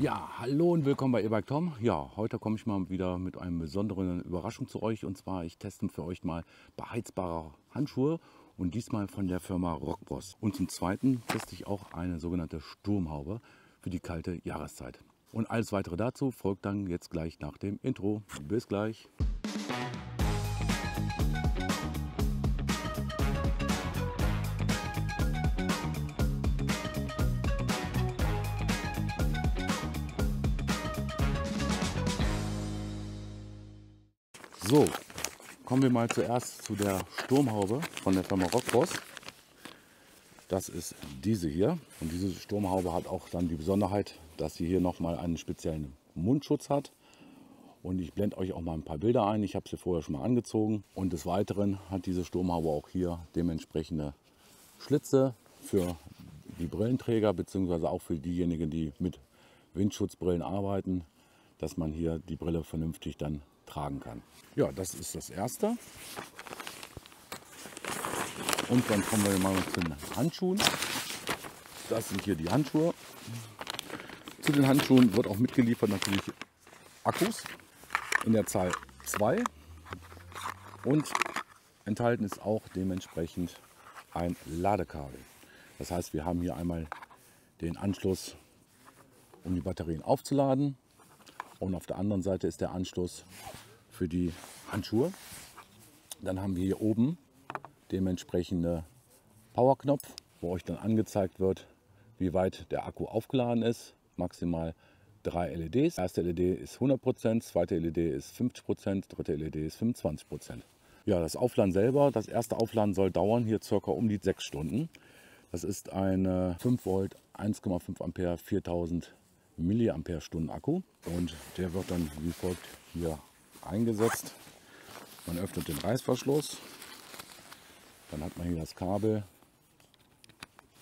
Ja, hallo und willkommen bei E-Bike Tom. Ja, heute komme ich mal wieder mit einer besonderen Überraschung zu euch. Und zwar, ich teste für euch mal beheizbare Handschuhe und diesmal von der Firma Rockboss. Und zum Zweiten teste ich auch eine sogenannte Sturmhaube für die kalte Jahreszeit. Und alles weitere dazu folgt dann jetzt gleich nach dem Intro. Bis gleich. So, kommen wir mal zuerst zu der Sturmhaube von der Firma Rockboss. Das ist diese hier. Und diese Sturmhaube hat auch dann die Besonderheit, dass sie hier nochmal einen speziellen Mundschutz hat. Und ich blende euch auch mal ein paar Bilder ein. Ich habe sie vorher schon mal angezogen. Und des Weiteren hat diese Sturmhaube auch hier dementsprechende Schlitze für die Brillenträger, beziehungsweise auch für diejenigen, die mit Windschutzbrillen arbeiten, dass man hier die Brille vernünftig dann tragen kann. Ja, das ist das Erste. Und dann kommen wir mal zu den Handschuhen. Das sind hier die Handschuhe. Zu den Handschuhen wird auch mitgeliefert natürlich Akkus in der Zahl 2. Und enthalten ist auch dementsprechend ein Ladekabel. Das heißt, wir haben hier einmal den Anschluss, um die Batterien aufzuladen. Und auf der anderen Seite ist der Anschluss für die Handschuhe. Dann haben wir hier oben dementsprechende Powerknopf, wo euch dann angezeigt wird, wie weit der Akku aufgeladen ist. Maximal drei LEDs. Erste LED ist 100%, zweite LED ist 50%, dritte LED ist 25%. Ja, das Aufladen selber, das erste Aufladen soll dauern hier circa um die sechs Stunden. Das ist ein 5 Volt 1,5 Ampere 4000 Milliampere-Stunden Akku und der wird dann wie folgt hier eingesetzt. Man öffnet den Reißverschluss, dann hat man hier das Kabel,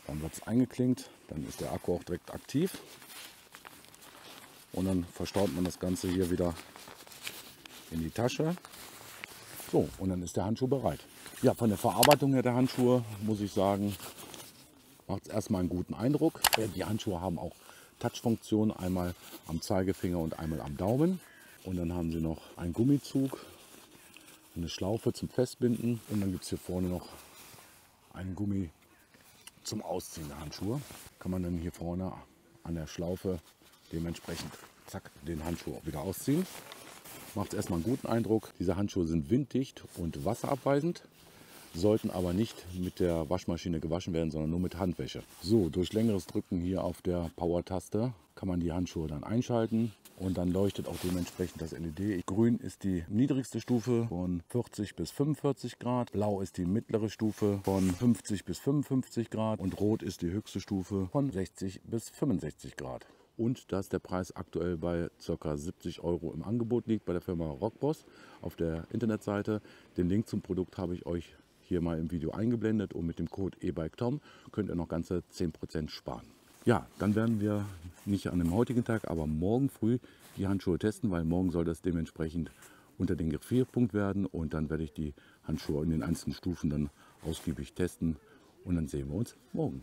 dann wird es eingeklinkt, dann ist der Akku auch direkt aktiv und dann verstaut man das Ganze hier wieder in die Tasche. So, und dann ist der Handschuh bereit. Ja, von der Verarbeitung her der Handschuhe muss ich sagen, macht es erstmal einen guten Eindruck. Die Handschuhe haben auch Touchfunktion, einmal am Zeigefinger und einmal am Daumen. Und dann haben sie noch einen Gummizug, eine Schlaufe zum Festbinden und dann gibt es hier vorne noch einen Gummi zum Ausziehen der Handschuhe. Kann man dann hier vorne an der Schlaufe dementsprechend zack, den Handschuh wieder ausziehen. Macht erstmal einen guten Eindruck. Diese Handschuhe sind winddicht und wasserabweisend sollten aber nicht mit der Waschmaschine gewaschen werden, sondern nur mit Handwäsche. So, durch längeres Drücken hier auf der Power-Taste kann man die Handschuhe dann einschalten und dann leuchtet auch dementsprechend das LED. Grün ist die niedrigste Stufe von 40 bis 45 Grad, blau ist die mittlere Stufe von 50 bis 55 Grad und rot ist die höchste Stufe von 60 bis 65 Grad und dass der Preis aktuell bei ca. 70 Euro im Angebot liegt bei der Firma Rockboss auf der Internetseite. Den Link zum Produkt habe ich euch hier mal im Video eingeblendet und mit dem Code eBikeTom könnt ihr noch ganze 10% sparen. Ja, dann werden wir nicht an dem heutigen Tag, aber morgen früh die Handschuhe testen, weil morgen soll das dementsprechend unter den Gefrierpunkt werden und dann werde ich die Handschuhe in den einzelnen Stufen dann ausgiebig testen und dann sehen wir uns morgen.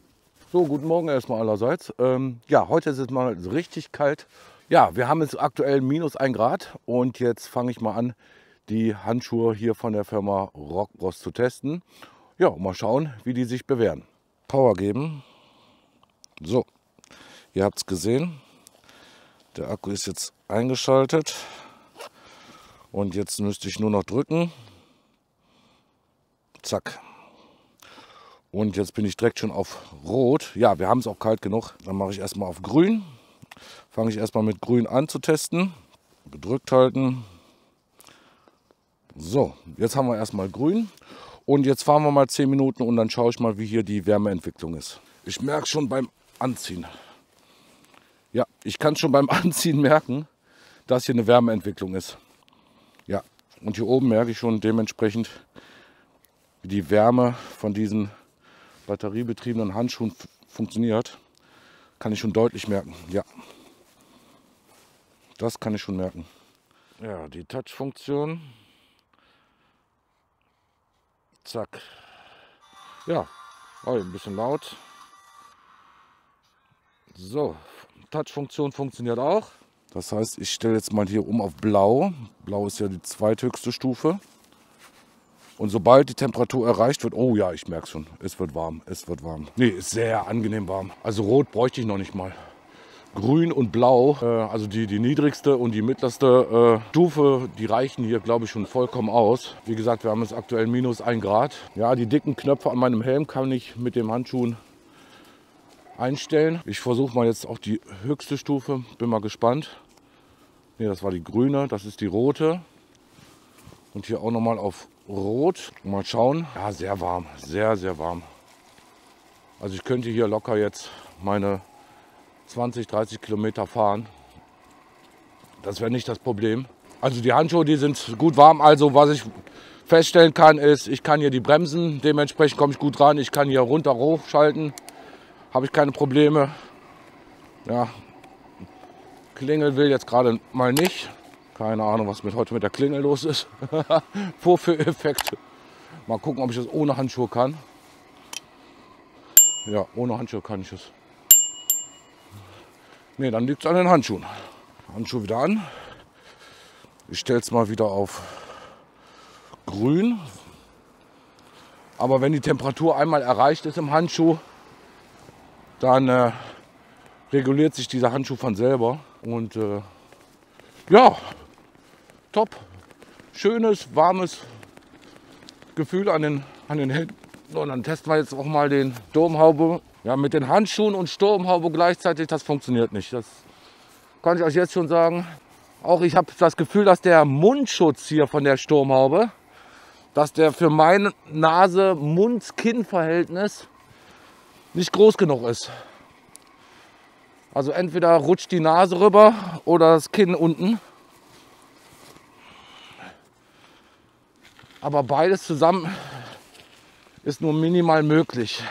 So, guten Morgen erstmal allerseits. Ähm, ja, heute ist es mal richtig kalt. Ja, wir haben jetzt aktuell minus 1 Grad und jetzt fange ich mal an, die Handschuhe hier von der Firma Rockbros zu testen. Ja, mal schauen, wie die sich bewähren. Power geben. So, ihr habt es gesehen. Der Akku ist jetzt eingeschaltet. Und jetzt müsste ich nur noch drücken. Zack. Und jetzt bin ich direkt schon auf Rot. Ja, wir haben es auch kalt genug. Dann mache ich erstmal auf Grün. Fange ich erstmal mit Grün an zu testen. Gedrückt halten. So, jetzt haben wir erstmal grün. Und jetzt fahren wir mal 10 Minuten und dann schaue ich mal, wie hier die Wärmeentwicklung ist. Ich merke schon beim Anziehen. Ja, ich kann schon beim Anziehen merken, dass hier eine Wärmeentwicklung ist. Ja, und hier oben merke ich schon dementsprechend, wie die Wärme von diesen batteriebetriebenen Handschuhen funktioniert. Kann ich schon deutlich merken. Ja, das kann ich schon merken. Ja, die Touch-Funktion Zack. Ja, oh, ein bisschen laut. So, Touch-Funktion funktioniert auch. Das heißt, ich stelle jetzt mal hier um auf Blau. Blau ist ja die zweithöchste Stufe. Und sobald die Temperatur erreicht wird, oh ja, ich merke schon, es wird warm, es wird warm. Nee, ist sehr angenehm warm. Also rot bräuchte ich noch nicht mal. Grün und Blau, äh, also die, die niedrigste und die mittlerste äh, Stufe, die reichen hier, glaube ich, schon vollkommen aus. Wie gesagt, wir haben jetzt aktuell minus 1 Grad. Ja, die dicken Knöpfe an meinem Helm kann ich mit den Handschuhen einstellen. Ich versuche mal jetzt auch die höchste Stufe, bin mal gespannt. Ne, das war die grüne, das ist die rote. Und hier auch nochmal auf Rot. Mal schauen. Ja, sehr warm. Sehr, sehr warm. Also ich könnte hier locker jetzt meine 20, 30 Kilometer fahren. Das wäre nicht das Problem. Also die Handschuhe, die sind gut warm. Also was ich feststellen kann, ist, ich kann hier die Bremsen, dementsprechend komme ich gut ran. Ich kann hier runter hochschalten. Habe ich keine Probleme. Ja, Klingel will jetzt gerade mal nicht. Keine Ahnung, was mit heute mit der Klingel los ist. Vorführeffekt. Mal gucken, ob ich das ohne Handschuhe kann. Ja, ohne Handschuhe kann ich es. Ne, dann liegt es an den Handschuhen. Handschuhe wieder an. Ich stelle es mal wieder auf grün. Aber wenn die Temperatur einmal erreicht ist im Handschuh, dann äh, reguliert sich dieser Handschuh von selber. Und äh, ja, top. Schönes, warmes Gefühl an den, an den Händen. Und dann testen wir jetzt auch mal den Sturmhaube. Ja, mit den Handschuhen und Sturmhaube gleichzeitig, das funktioniert nicht. Das kann ich euch jetzt schon sagen. Auch ich habe das Gefühl, dass der Mundschutz hier von der Sturmhaube, dass der für mein Nase-Mund-Kinn-Verhältnis nicht groß genug ist. Also entweder rutscht die Nase rüber oder das Kinn unten. Aber beides zusammen ist nur minimal möglich.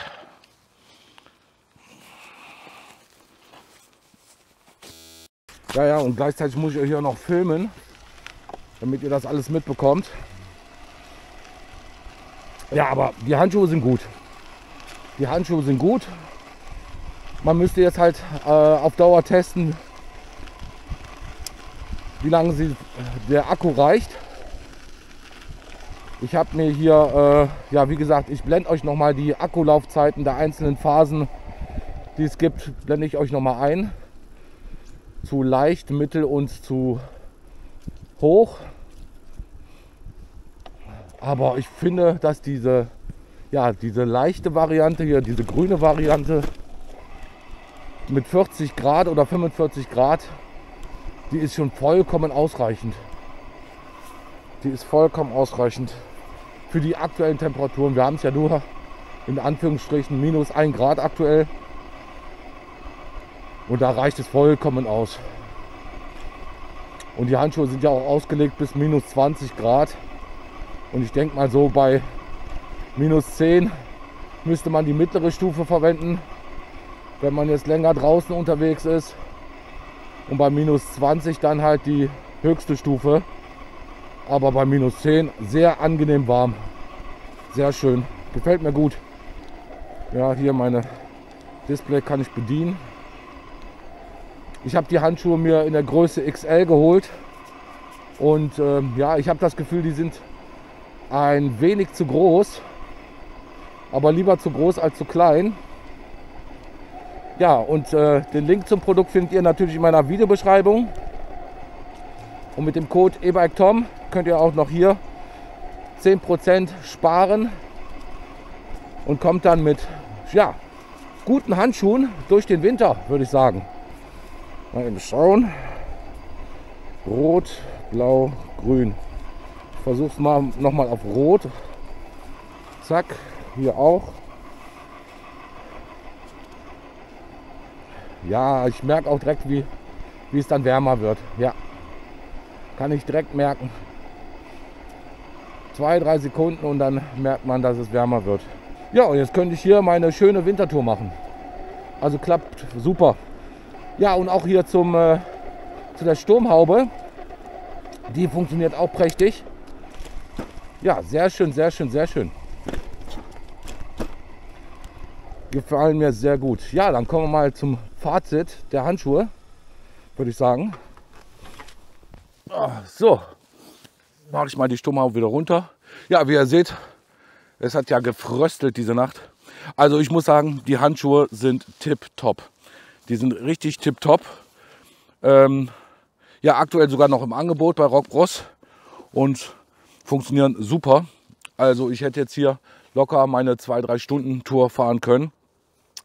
Ja, ja, und gleichzeitig muss ich euch hier noch filmen, damit ihr das alles mitbekommt. Ja, aber die Handschuhe sind gut. Die Handschuhe sind gut. Man müsste jetzt halt äh, auf Dauer testen, wie lange sie, der Akku reicht. Ich habe mir hier, äh, ja wie gesagt, ich blende euch nochmal die Akkulaufzeiten der einzelnen Phasen, die es gibt, blende ich euch nochmal ein. Zu leicht, mittel und zu hoch. Aber ich finde, dass diese, ja, diese leichte Variante hier, diese grüne Variante mit 40 Grad oder 45 Grad, die ist schon vollkommen ausreichend. Die ist vollkommen ausreichend für die aktuellen Temperaturen. Wir haben es ja nur in Anführungsstrichen minus 1 Grad aktuell. Und da reicht es vollkommen aus. Und die Handschuhe sind ja auch ausgelegt bis minus 20 Grad. Und ich denke mal so bei minus 10 müsste man die mittlere Stufe verwenden, wenn man jetzt länger draußen unterwegs ist. Und bei minus 20 dann halt die höchste Stufe aber bei minus 10 sehr angenehm warm. Sehr schön. Gefällt mir gut. Ja, hier meine Display kann ich bedienen. Ich habe die Handschuhe mir in der Größe XL geholt. Und ähm, ja, ich habe das Gefühl, die sind ein wenig zu groß. Aber lieber zu groß als zu klein. Ja, und äh, den Link zum Produkt findet ihr natürlich in meiner Videobeschreibung. Und mit dem Code eBikeTom könnt ihr auch noch hier 10% sparen und kommt dann mit ja, guten Handschuhen durch den Winter, würde ich sagen. Mal eben schauen. Rot, Blau, Grün. Ich versuche es mal nochmal auf Rot. Zack, hier auch. Ja, ich merke auch direkt, wie, wie es dann wärmer wird. Ja, kann ich direkt merken zwei, drei Sekunden und dann merkt man, dass es wärmer wird. Ja, und jetzt könnte ich hier meine schöne Wintertour machen. Also klappt super. Ja, und auch hier zum, äh, zu der Sturmhaube. Die funktioniert auch prächtig. Ja, sehr schön, sehr schön, sehr schön. gefallen mir sehr gut. Ja, dann kommen wir mal zum Fazit der Handschuhe, würde ich sagen. Ah, so, mache ich mal die Stummhaube wieder runter. Ja, wie ihr seht, es hat ja gefröstelt diese Nacht. Also ich muss sagen, die Handschuhe sind tipptopp. Die sind richtig tipptopp. Ähm, ja, aktuell sogar noch im Angebot bei Rockbros und funktionieren super. Also ich hätte jetzt hier locker meine 2-3 Stunden Tour fahren können.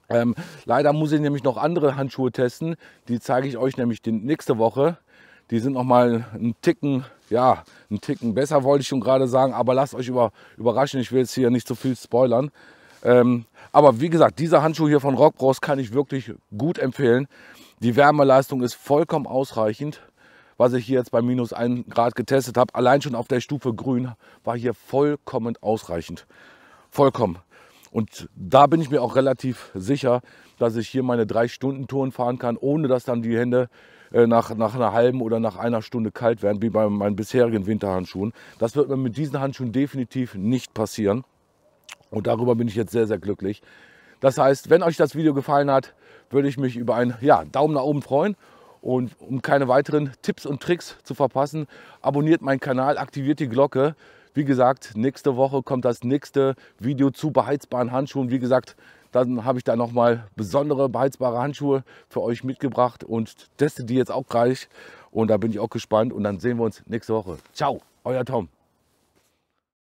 Ähm, leider muss ich nämlich noch andere Handschuhe testen. Die zeige ich euch nämlich die nächste Woche. Die sind noch mal einen Ticken, ja, einen Ticken besser, wollte ich schon gerade sagen. Aber lasst euch über, überraschen. Ich will jetzt hier nicht so viel spoilern. Ähm, aber wie gesagt, dieser Handschuh hier von Rockbros kann ich wirklich gut empfehlen. Die Wärmeleistung ist vollkommen ausreichend. Was ich hier jetzt bei minus 1 Grad getestet habe, allein schon auf der Stufe grün, war hier vollkommen ausreichend. Vollkommen. Und da bin ich mir auch relativ sicher, dass ich hier meine drei Stunden Touren fahren kann, ohne dass dann die Hände äh, nach, nach einer halben oder nach einer Stunde kalt werden, wie bei meinen bisherigen Winterhandschuhen. Das wird mir mit diesen Handschuhen definitiv nicht passieren. Und darüber bin ich jetzt sehr, sehr glücklich. Das heißt, wenn euch das Video gefallen hat, würde ich mich über einen ja, Daumen nach oben freuen. Und um keine weiteren Tipps und Tricks zu verpassen, abonniert meinen Kanal, aktiviert die Glocke. Wie gesagt, nächste Woche kommt das nächste Video zu beheizbaren Handschuhen. Wie gesagt, dann habe ich da nochmal besondere beheizbare Handschuhe für euch mitgebracht und teste die jetzt auch gleich. Und da bin ich auch gespannt. Und dann sehen wir uns nächste Woche. Ciao, euer Tom.